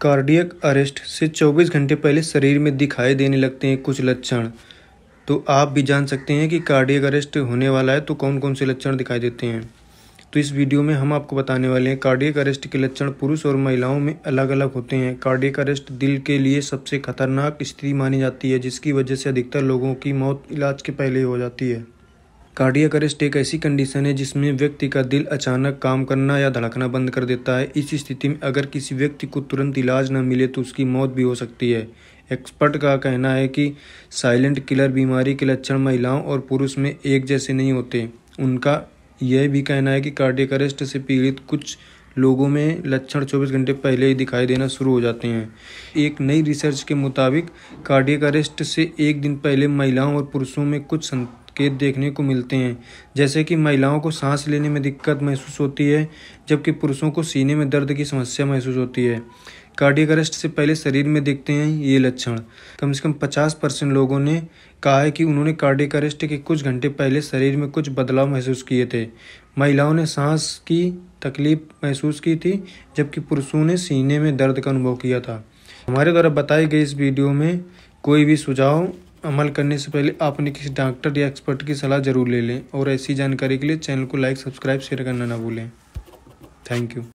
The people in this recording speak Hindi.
कार्डियक अरेस्ट से 24 घंटे पहले शरीर में दिखाई देने लगते हैं कुछ लक्षण। तो आप भी जान सकते हैं कि कार्डियक अरेस्ट होने वाला है तो कौन कौन से लक्षण दिखाई देते हैं? तो इस वीडियो में हम आपको बताने वाले हैं, कार्डियक अरेस्ट के लक्षण पुरुष और महिलाओं में अलग अलग होते हैं। कार्डियक अरेस्ट दिल के लिए सबसे खतरनाक स्थिति मानी जाती है, जिसकी वजह से अधिकतर लोगों की मौत इलाज के पहले हो जाती है। कार्डियक अरेस्ट एक ऐसी कंडीशन है जिसमें व्यक्ति का दिल अचानक काम करना या धड़कना बंद कर देता है। इस स्थिति में अगर किसी व्यक्ति को तुरंत इलाज न मिले तो उसकी मौत भी हो सकती है। एक्सपर्ट का कहना है कि साइलेंट किलर बीमारी के लक्षण महिलाओं और पुरुष में एक जैसे नहीं होते। उनका यह भी कहना है कि कार्डियक अरेस्ट से पीड़ित कुछ लोगों में लक्षण 24 घंटे पहले ही दिखाई देना शुरू हो जाते हैं। एक नई रिसर्च के मुताबिक कार्डियक अरेस्ट से एक दिन पहले महिलाओं और पुरुषों में कुछ संकेत देखने को मिलते हैं। जैसे कि महिलाओं को सांस लेने में दिक्कत महसूस होती है, जबकि पुरुषों को सीने में दर्द की समस्या महसूस होती है। कार्डियक अरेस्ट से पहले शरीर में दिखते हैं ये लक्षण। कम से कम पचास परसेंट लोगों ने कहा है कि उन्होंने कार्डियक अरेस्ट के कुछ घंटे पहले शरीर में कुछ बदलाव महसूस किए थे। महिलाओं ने सांस की तकलीफ़ महसूस की थी, जबकि पुरुषों ने सीने में दर्द का अनुभव किया था। हमारे द्वारा बताई गई इस वीडियो में कोई भी सुझाव अमल करने से पहले आपने किसी डॉक्टर या एक्सपर्ट की सलाह ज़रूर ले लें और ऐसी जानकारी के लिए चैनल को लाइक, सब्सक्राइब, शेयर करना ना भूलें। Thank you.